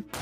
plus.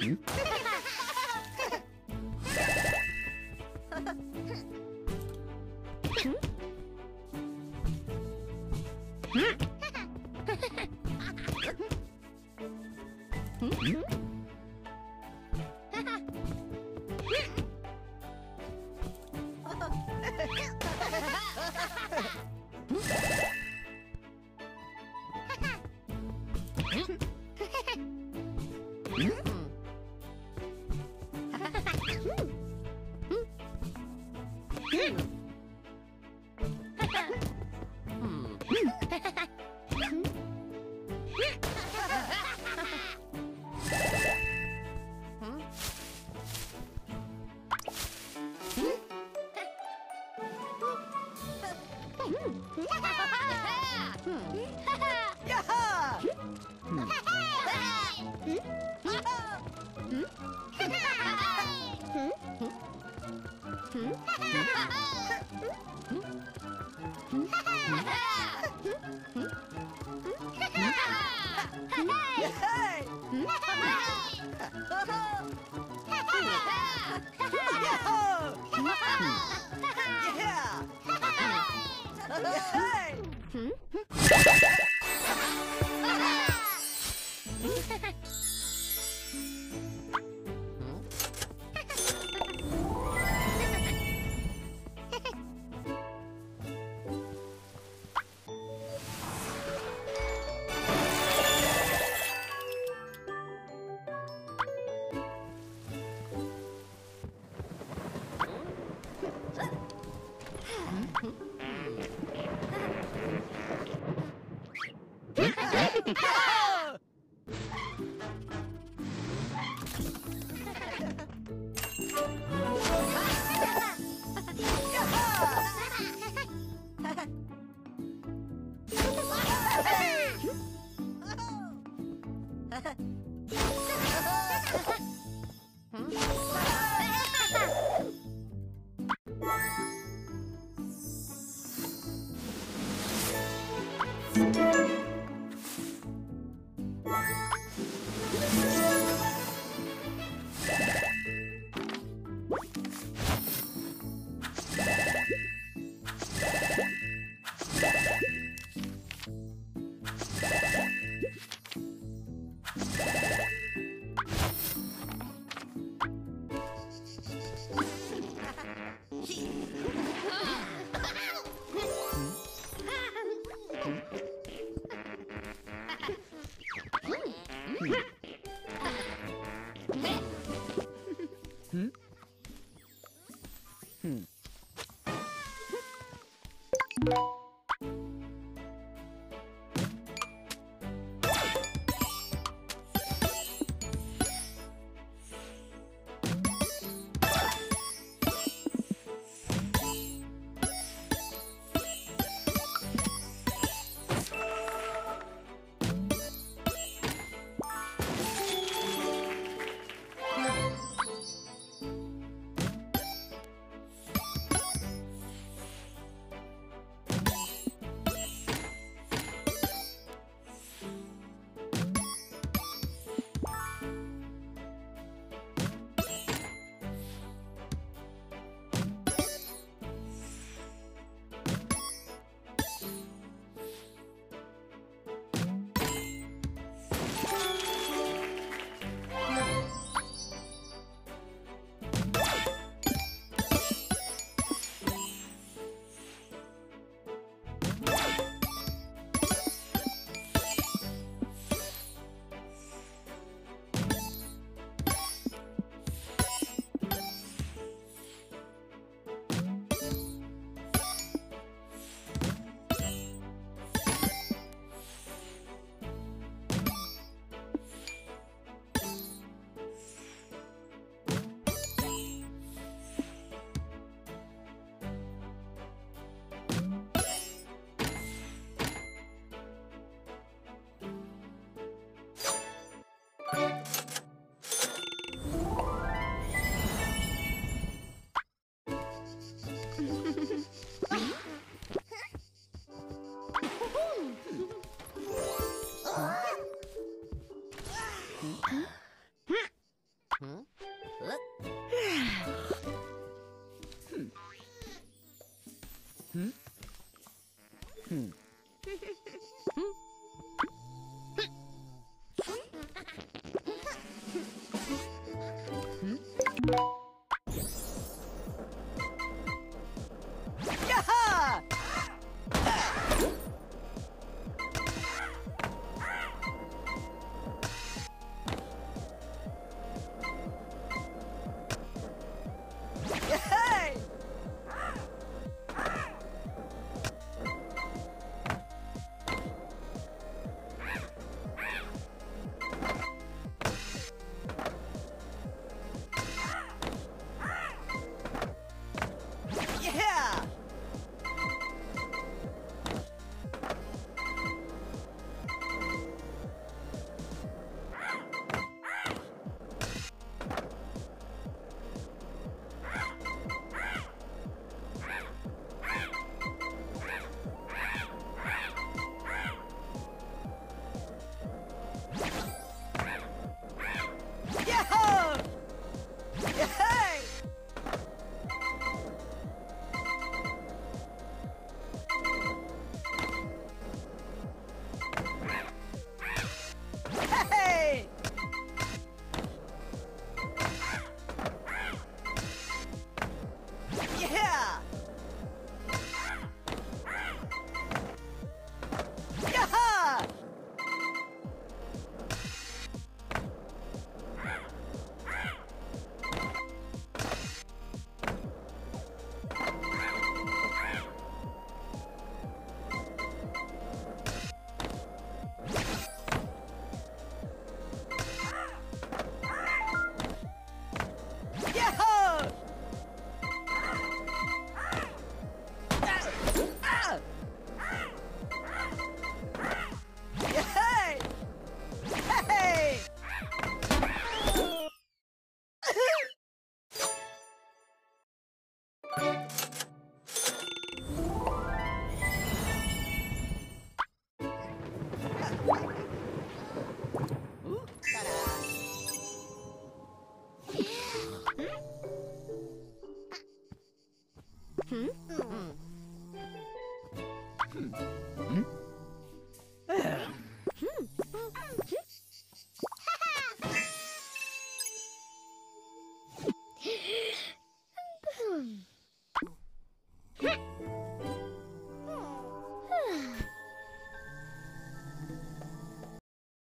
Yaha! Hey! Yahoo! Yeah! Hey! Hmm? Hmm?